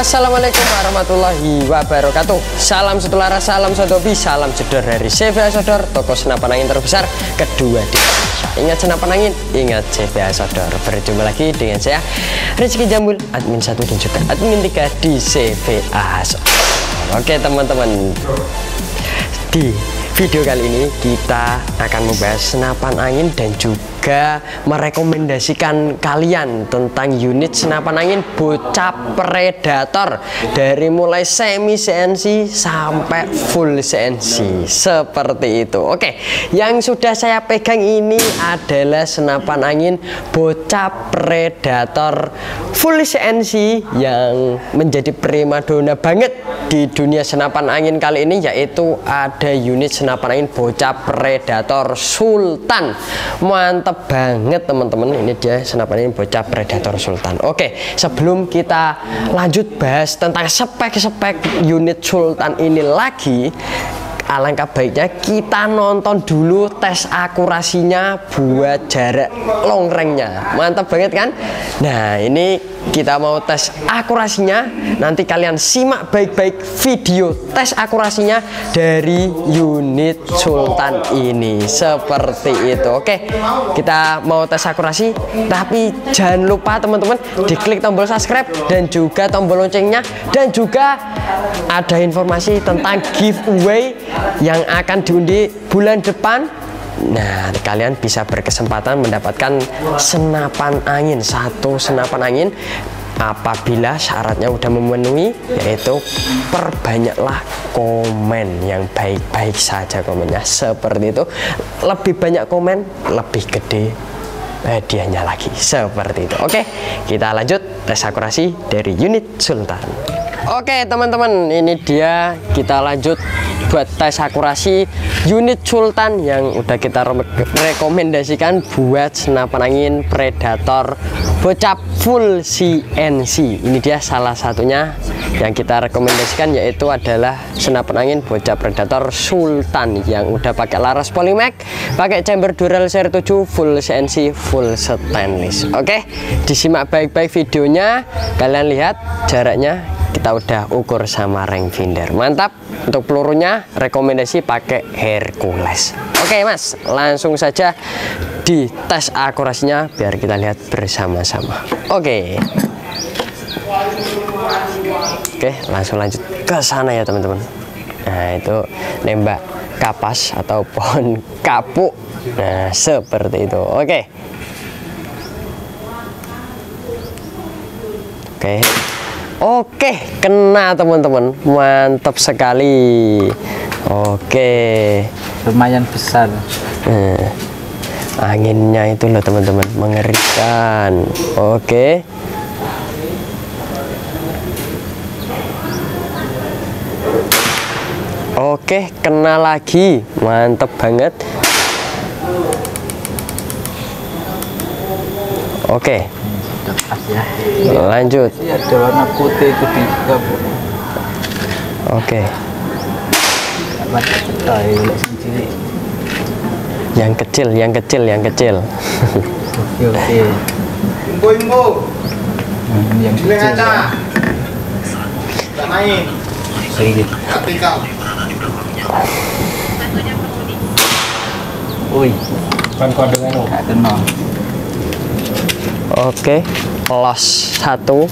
Assalamualaikum warahmatullahi wabarakatuh. Salam setulara, salam sodobi, salam jedor dari CVA Sodor Toko senapan angin terbesar kedua di Indonesia. Ingat senapan angin, ingat CVA Sodor. Berjumpa lagi dengan saya Rizky Jambul, admin 1 dan juga admin 3 di CVA Sodor Oke teman-teman. Di video kali ini kita akan membahas senapan angin dan juga merekomendasikan kalian tentang unit senapan angin bocah predator. Dari mulai semi CNC sampai full CNC seperti itu. Oke yang sudah saya pegang ini adalah senapan angin bocah predator full CNC yang menjadi primadona banget di dunia senapan angin kali ini yaitu ada unit senapan angin bocah predator sultan. Mantap banget teman-teman. Ini dia senapan ini bocah predator sultan. Oke sebelum kita lanjut bahas tentang spek-spek unit sultan ini lagi alangkah baiknya kita nonton dulu tes akurasinya buat jarak long range-nya mantap banget kan? Nah ini kita mau tes akurasinya. Nanti kalian simak baik-baik video tes akurasinya dari unit sultan ini. Seperti itu. Oke kita mau tes akurasi. Tapi jangan lupa teman-teman diklik tombol subscribe dan juga tombol loncengnya. Dan juga ada informasi tentang giveaway yang akan diundi bulan depan Nah, kalian bisa berkesempatan mendapatkan senapan angin, satu senapan angin apabila syaratnya udah memenuhi yaitu perbanyaklah komen yang baik-baik saja komennya. Seperti itu. Lebih banyak komen lebih gede hadiahnya lagi. Seperti itu. Oke kita lanjut tes akurasi dari unit sultan oke teman-teman ini dia. Kita lanjut buat tes akurasi unit Sultan yang udah kita rekomendasikan buat senapan angin Predator bocap full CNC ini dia salah satunya yang kita rekomendasikan yaitu adalah senapan angin bocap Predator Sultan yang udah pakai laras Polymac pakai chamber Dural seri 7 full CNC full stainless. Oke disimak baik-baik videonya. Kalian lihat jaraknya kita udah ukur sama rank finder mantap. Untuk pelurunya rekomendasi pakai Hercules. Oke mas. Langsung saja di tes akurasinya biar kita lihat bersama-sama. Oke. Oke langsung lanjut ke sana ya teman-teman. Nah itu nembak kapas atau pohon kapuk. Nah seperti itu. Oke. Oke Oke, kena teman-teman. Mantap sekali. Oke. Lumayan besar. Nah, anginnya itu loh teman-teman, mengerikan. Oke. Oke, kena lagi. Mantap banget. Oke. Lanjut. Iya, ada warna putih itu di Oke. Yang kecil, yang kecil, yang kecil. Oke, oke. Imbo, imbo. Yang kecil. Ya. Tidak main. Sedikit. Tinggal. Wih. Kan kode dengan kenal. Oke, los satu.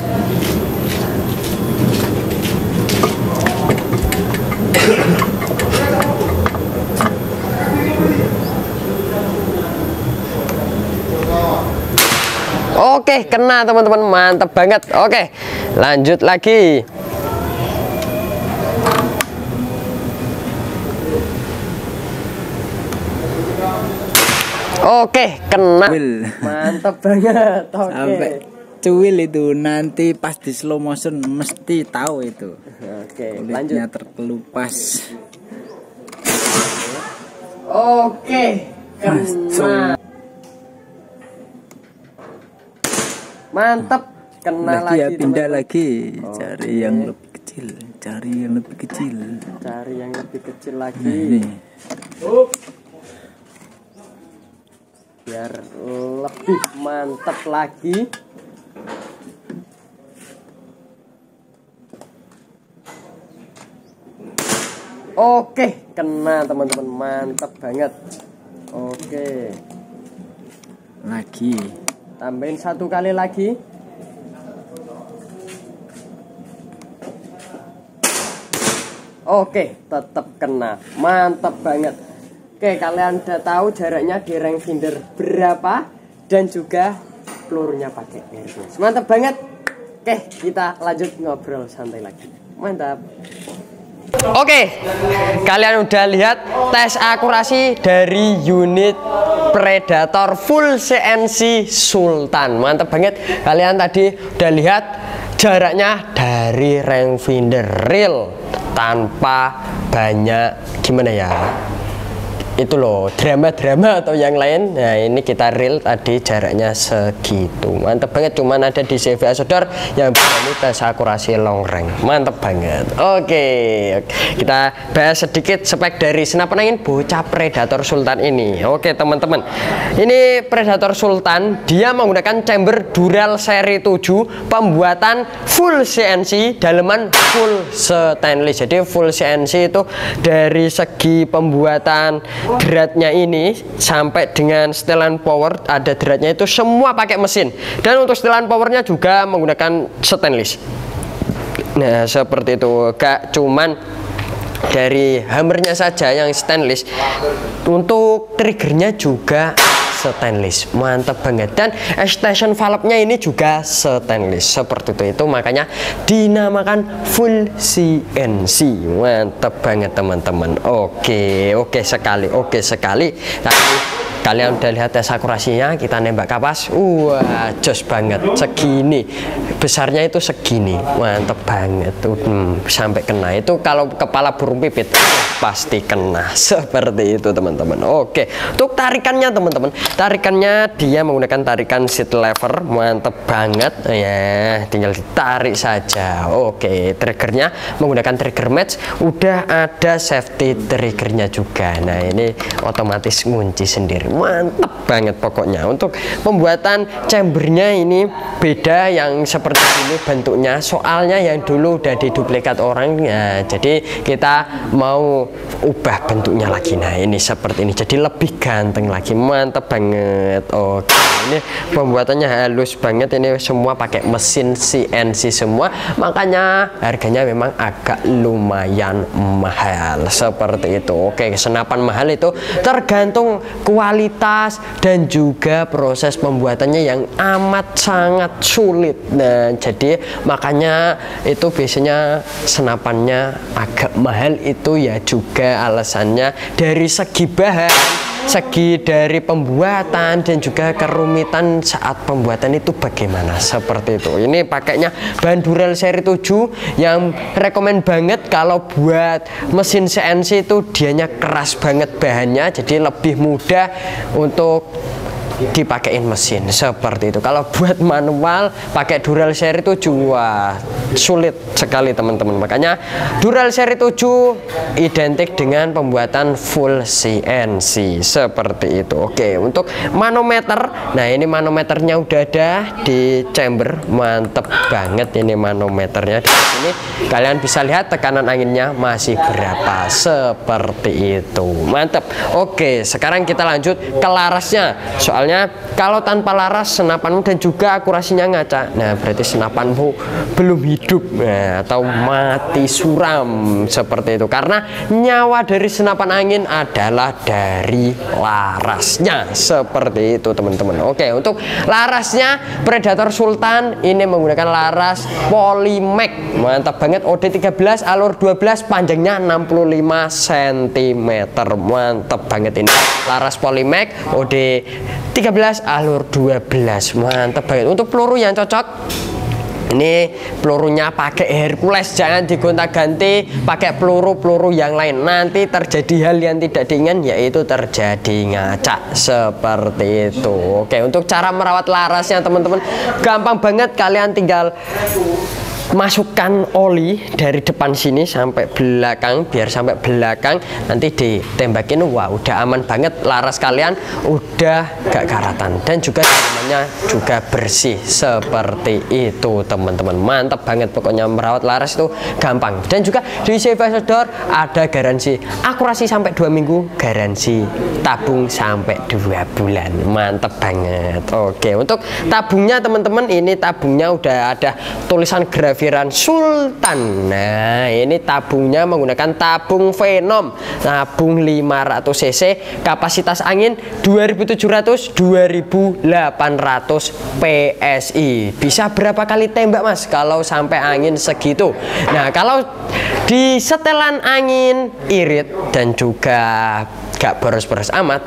Oke, kena teman-teman, mantap banget. Oke, lanjut lagi. Oke, kena. Will. Mantap banget. Oke. Sampai cuil itu nanti pas di slow motion mesti tahu itu. Oke, lanjut. terkelupas. Oke, kena. Mantap. Kena lagi, ya, lagi ya, pindah teman -teman. lagi. Cari yang lebih kecil. Cari yang lebih kecil. Cari yang lebih kecil lagi. Nah, ini. Oh biar lebih mantap lagi Oke, kena teman-teman, mantap banget. Oke. Lagi. Tambahin satu kali lagi. Oke, tetap kena. Mantap banget. Oke, kalian udah tahu jaraknya di rank finder berapa dan juga pelurunya pakai Hermes. Mantap banget. Oke, kita lanjut ngobrol santai lagi. Mantap. Oke, kalian udah lihat tes akurasi dari unit Predator full CNC Sultan. Mantap banget. Kalian tadi udah lihat jaraknya dari rank finder real tanpa banyak gimana ya itu loh drama-drama atau yang lain. Nah ini kita real tadi jaraknya segitu. Mantep banget cuman ada di CV Sodor yang berani tes akurasi long range mantep banget. Oke kita bahas sedikit spek dari senapan angin bocah predator sultan ini. Oke teman-teman. Ini predator sultan dia menggunakan chamber dural seri 7 pembuatan full CNC daleman full stainless jadi full CNC itu dari segi pembuatan dratnya ini sampai dengan setelan power ada dratnya itu semua pakai mesin. Dan untuk setelan powernya juga menggunakan stainless. Nah seperti itu. Gak cuman dari hammernya saja yang stainless. Untuk triggernya juga stainless. Mantap banget. Dan extension valve-nya ini juga stainless. Seperti itu itu. Makanya dinamakan full CNC mantap banget teman-teman. Oke oke sekali oke sekali. Tapi kalian udah lihat tes akurasinya kita nembak kapas. Wah jos banget. Segini. Besarnya itu segini. Mantep banget. Hmm, sampai kena. Itu kalau kepala burung pipit pasti kena. Seperti itu teman-teman. Oke untuk tarikannya teman-teman. Tarikannya dia menggunakan tarikan seat lever. Mantep banget. Ya tinggal ditarik saja. Oke triggernya menggunakan trigger match. Udah ada safety triggernya juga. Nah ini otomatis ngunci sendiri mantap banget pokoknya. Untuk pembuatan chambernya ini beda yang seperti ini bentuknya. Soalnya yang dulu udah diduplikat orang ya jadi kita mau ubah bentuknya lagi. Nah ini seperti ini. Jadi lebih ganteng lagi. Mantap banget. Oke ini pembuatannya halus banget. Ini semua pakai mesin CNC semua. Makanya harganya memang agak lumayan mahal. Seperti itu. Oke senapan mahal itu tergantung kualitas dan juga proses pembuatannya yang amat sangat sulit. Nah jadi makanya itu biasanya senapannya agak mahal. Itu ya juga alasannya dari segi bahan segi dari pembuatan dan juga kerumitan saat pembuatan itu bagaimana? Seperti itu. Ini pakainya bahan dural seri 7 yang rekomend banget kalau buat mesin CNC itu dianya keras banget bahannya jadi lebih mudah untuk dipakein mesin seperti itu. Kalau buat manual pakai dural seri 7 wah sulit sekali teman-teman. Makanya dural seri 7 identik dengan pembuatan full CNC seperti itu. Oke untuk manometer. Nah ini manometernya udah ada di chamber. Mantep banget ini manometernya. Di sini kalian bisa lihat tekanan anginnya masih berapa. Seperti itu. Mantep. Oke sekarang kita lanjut ke larasnya. Soalnya soalnya kalau tanpa laras senapanmu dan juga akurasinya ngaca. Nah berarti senapanmu belum hidup nah, atau mati suram seperti itu. Karena nyawa dari senapan angin adalah dari larasnya. Seperti itu teman-teman. Oke untuk larasnya Predator Sultan ini menggunakan laras Polymac. Mantap banget OD13 alur 12 panjangnya 65 cm mantap banget ini. Laras Polymac OD 13 alur 12 mantap banget. Untuk peluru yang cocok ini pelurunya pakai Hercules. Jangan digonta-ganti pakai peluru-peluru yang lain. Nanti terjadi hal yang tidak diinginkan yaitu terjadi ngaca seperti itu. Oke untuk cara merawat larasnya teman-teman gampang banget. Kalian tinggal masukkan oli dari depan sini sampai belakang biar sampai belakang. Nanti ditembakin. Wah udah aman banget. Laras kalian udah gak karatan. Dan juga dalamnya juga bersih seperti itu teman-teman. Mantap banget pokoknya. Merawat laras itu gampang. Dan juga di Seva Sodor ada garansi akurasi sampai dua minggu garansi tabung sampai dua bulan. Mantap banget. Oke untuk tabungnya teman-teman ini tabungnya udah ada tulisan grafis Grafiran Sultan. Nah ini tabungnya menggunakan tabung Venom tabung 500 cc kapasitas angin 2700 2800 PSI bisa berapa kali tembak mas kalau sampai angin segitu? Nah kalau di setelan angin irit dan juga gak boros-boros amat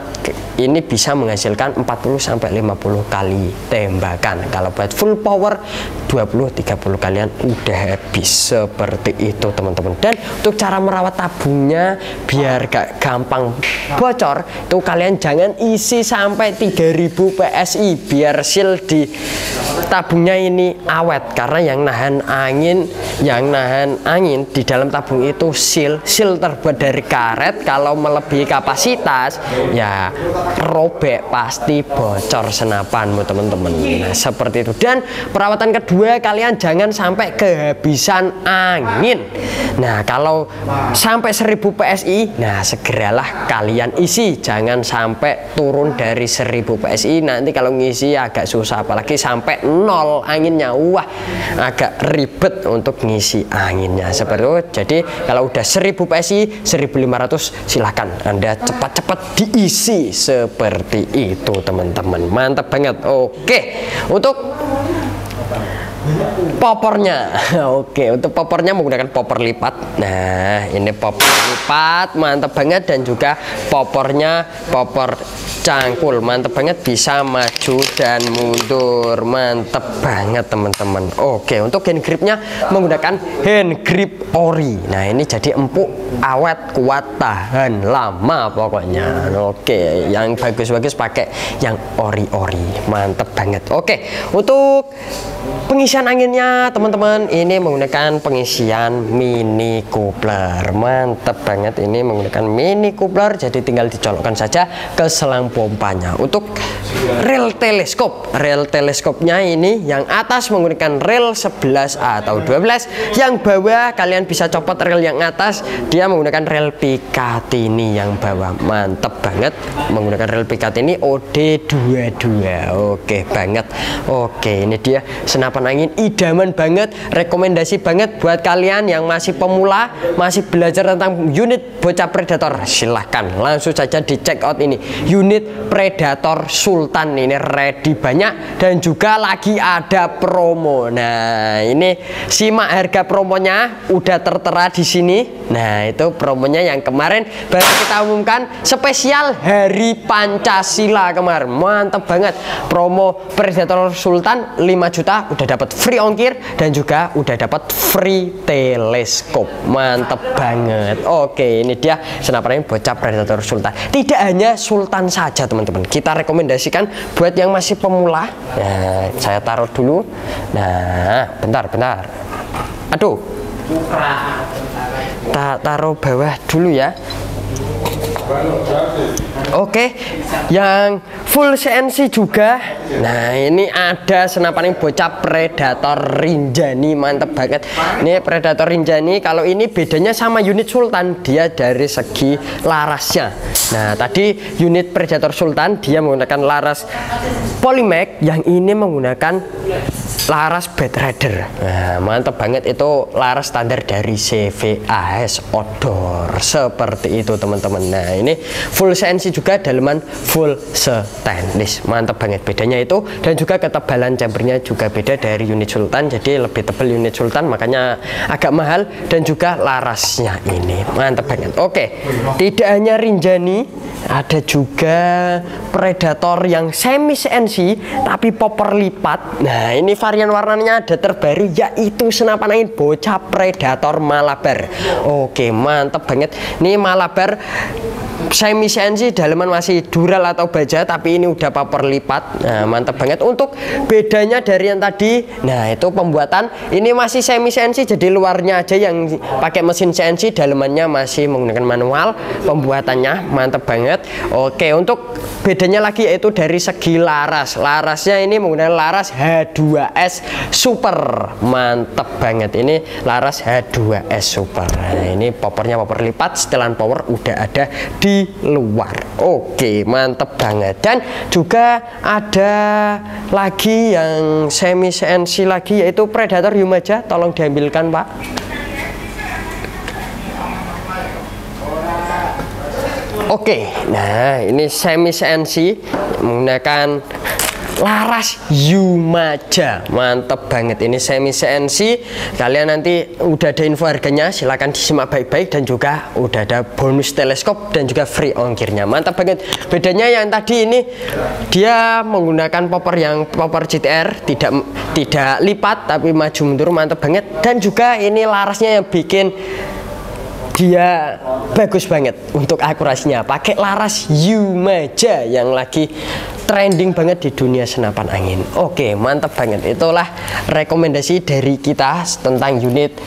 ini bisa menghasilkan 40 sampai 50 kali tembakan. Kalau buat full power 20 30 kalian udah habis. Seperti itu teman-teman. Dan untuk cara merawat tabungnya biar gak gampang bocor itu kalian jangan isi sampai 3000 PSI biar seal di tabungnya ini awet. Karena yang nahan angin yang nahan angin di dalam tabung itu seal seal terbuat dari karet. Kalau melebihi kapasitas ya robek pasti bocor senapanmu teman-teman. Nah seperti itu. Dan perawatan kedua kalian jangan sampai kehabisan angin. Nah kalau sampai 1000 PSI nah segeralah kalian isi. Jangan sampai turun dari 1000 PSI nanti kalau ngisi agak susah apalagi sampai nol anginnya. Wah agak ribet untuk ngisi anginnya. Seperti itu. Jadi kalau udah 1000 PSI 1500 silahkan anda cepat-cepat diisi seperti itu teman-teman. Mantap banget. Oke untuk popornya. Oke untuk popornya menggunakan popor lipat. Nah ini popor lipat mantap banget. Dan juga popornya popor cangkul. Mantep banget bisa maju dan mundur. Mantep banget teman-teman. Oke untuk hand gripnya menggunakan hand grip ori nah ini jadi empuk awet kuat tahan lama pokoknya. Oke yang bagus-bagus pakai yang ori-ori. Mantep banget. Oke untuk pengisian anginnya teman-teman ini menggunakan pengisian mini coupler. Mantep banget ini menggunakan mini coupler jadi tinggal dicolokkan saja ke selang pompanya. Untuk rel teleskop rel teleskopnya ini yang atas menggunakan rel 11 atau 12 yang bawah kalian bisa copot rel yang atas dia menggunakan rel Picatinny yang bawah. Mantep banget menggunakan rel Picatinny OD22 oke banget. Oke ini dia senapan angin idaman banget rekomendasi banget buat kalian yang masih pemula masih belajar tentang unit bocah predator silahkan langsung saja di check out ini unit Predator Sultan ini ready banyak dan juga lagi ada promo. Nah, ini simak harga promonya udah tertera di sini. Nah, itu promonya yang kemarin baru kita umumkan spesial Hari Pancasila kemarin. Mantap banget. Promo Predator Sultan 5 juta udah dapat free ongkir dan juga udah dapat free teleskop. Mantap banget. Oke, ini dia senapan bocah Predator Sultan. Tidak hanya Sultan saja saja teman-teman kita rekomendasikan buat yang masih pemula nah saya taruh dulu nah bentar bentar aduh Ta taruh bawah dulu ya Oke, yang full CNC juga. Nah, ini ada senapan yang bocah Predator Rinjani, mantep banget. Ini Predator Rinjani, kalau ini bedanya sama unit Sultan, dia dari segi larasnya. Nah, tadi unit Predator Sultan dia menggunakan laras Polymac, yang ini menggunakan laras Bad Rider. Nah, mantep banget. Itu laras standar dari CVAS Odor. Seperti itu, teman-teman. Nah, ini full CNC juga daleman full stainless. Mantap banget bedanya itu. Dan juga ketebalan chambernya juga beda dari unit Sultan. Jadi lebih tebal unit Sultan makanya agak mahal. Dan juga larasnya ini. Mantap banget. Oke tidak hanya Rinjani ada juga Predator yang semi CNC tapi popper lipat. Nah ini varian warnanya ada terbaru yaitu senapan angin bocah Predator Malabar. Oke mantap banget. Ini Malabar semi CNC daleman masih dural atau baja tapi ini udah paper lipat. Nah mantap banget. Untuk bedanya dari yang tadi nah itu pembuatan. Ini masih semi CNC jadi luarnya aja yang pakai mesin CNC dalemannya masih menggunakan manual pembuatannya. Mantap banget. Oke untuk bedanya lagi yaitu dari segi laras. Larasnya ini menggunakan laras H2S Super. Mantap banget. Ini laras H2S Super. Nah ini powernya power lipat. Setelan power udah ada di luar. Oke mantap banget. Dan juga ada lagi yang semi CNC lagi yaitu Predator Yumaja. Tolong diambilkan pak. Oke, nah ini semi CNC menggunakan laras Yumaja mantep banget ini semi CNC kalian nanti udah ada info harganya silahkan disimak baik-baik dan juga udah ada bonus teleskop dan juga free ongkirnya. Mantap banget. Bedanya yang tadi ini dia menggunakan popper yang popper GTR tidak tidak lipat tapi maju mundur mantap banget. Dan juga ini larasnya yang bikin dia bagus banget untuk akurasinya. Pakai laras Yumaja yang lagi trending banget di dunia senapan angin. Oke mantap banget. Itulah rekomendasi dari kita tentang unit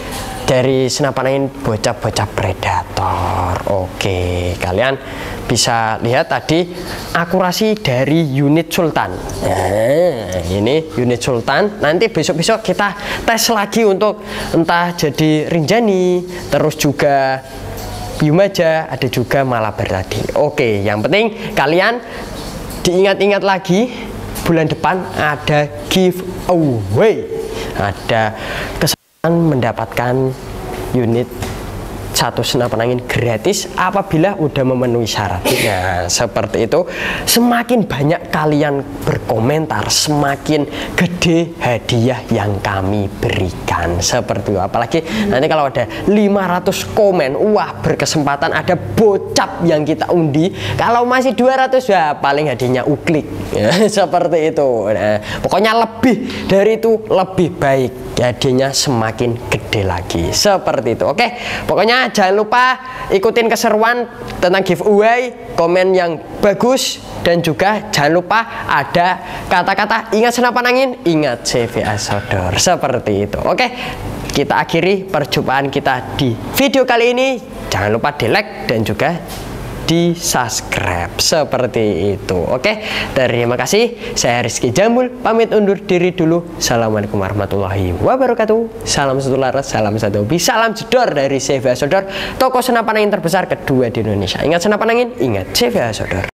dari senapan angin bocah-bocah predator. Oke kalian bisa lihat tadi akurasi dari unit sultan. Nah ini unit sultan. Nanti besok-besok kita tes lagi untuk entah jadi rinjani terus juga Yumaja ada juga Malabar tadi. Oke yang penting kalian diingat-ingat lagi bulan depan ada giveaway. Ada kesempatan mendapatkan unit satu senapan angin gratis apabila udah memenuhi syarat. Nah, seperti itu. Semakin banyak kalian berkomentar, semakin gede hadiah yang kami berikan. Seperti itu. Apalagi nanti kalau ada 500 komen, wah berkesempatan ada bocap yang kita undi. Kalau masih 200 ya paling hadiahnya uklik. Ya, seperti itu. Nah, pokoknya lebih dari itu lebih baik. Hadiahnya semakin gede lagi. Seperti itu. Oke. Pokoknya jangan lupa ikutin keseruan tentang giveaway, komen yang bagus dan juga jangan lupa ada kata-kata ingat senapan angin, ingat CVA Sodor. Seperti itu. Oke. Kita akhiri perjumpaan kita di video kali ini. Jangan lupa di like dan juga di subscribe. Seperti itu. Oke terima kasih. Saya Rizky Jambul pamit undur diri dulu. Assalamualaikum warahmatullahi wabarakatuh. Salam satu laras salam satu hobi salam jedor dari CVA Sodor toko senapan angin terbesar kedua di Indonesia. Ingat senapan angin? Ingat CVA Sodor